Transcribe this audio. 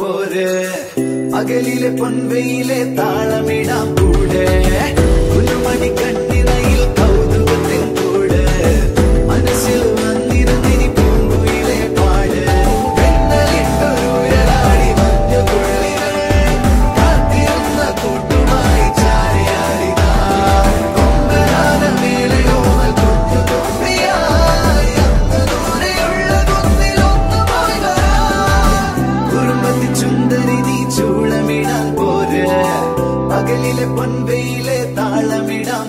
പോര്. അകലിലെ പൊൻവയിലെ താളമിടാം കൂടെ. பகலிலே பொன் வெயிலே தாளமிடாம்.